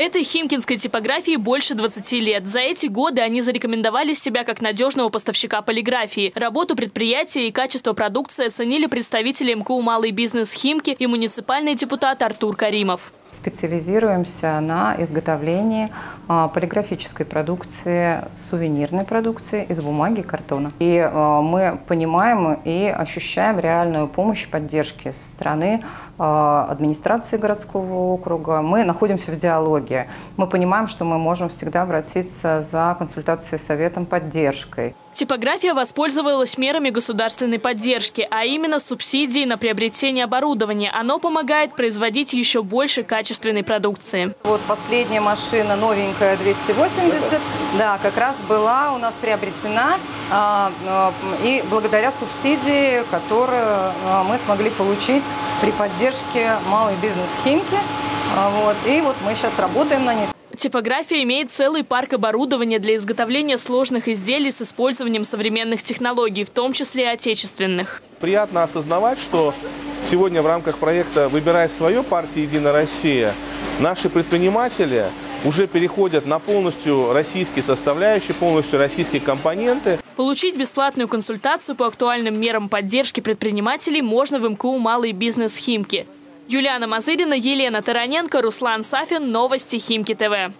Этой химкинской типографии больше 20 лет. За эти годы они зарекомендовали себя как надежного поставщика полиграфии. Работу предприятия и качество продукции оценили представители МКУ «Малый бизнес Химки» и муниципальный депутат Артур Каримов. Специализируемся на изготовлении а, полиграфической продукции, сувенирной продукции из бумаги и картона. И а, мы понимаем и ощущаем реальную помощь, поддержки со стороны а, администрации городского округа. Мы находимся в диалоге. Мы понимаем, что мы можем всегда обратиться за консультацией, советом, поддержкой. Типография воспользовалась мерами государственной поддержки, а именно субсидии на приобретение оборудования. Оно помогает производить еще больше качественной продукции. Вот последняя машина, новенькая 280, да, как раз была у нас приобретена а, а, и благодаря субсидии, которую а, мы смогли получить при поддержке малый бизнес Химки. Вот, и вот мы сейчас работаем на ней. Типография имеет целый парк оборудования для изготовления сложных изделий с использованием современных технологий, в том числе и отечественных. Приятно осознавать, что сегодня в рамках проекта «Выбирай свое» партии «Единая Россия» наши предприниматели уже переходят на полностью российские составляющие, полностью российские компоненты. Получить бесплатную консультацию по актуальным мерам поддержки предпринимателей можно в МКУ «Малый бизнес Химки». Юлиана Мазырина, Елена Тараненко, Руслан Сафин. Новости Химки ТВ.